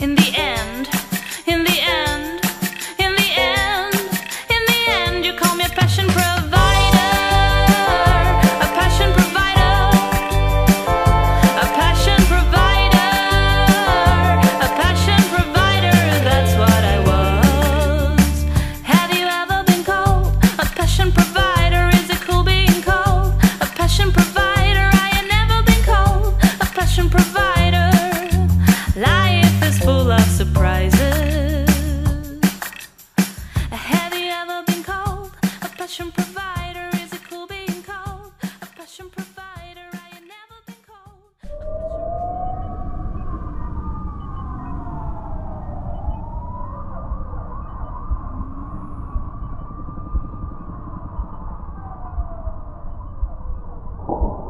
In the end, passion provider is it cool being cold? A passion provider, I have never been cold. A.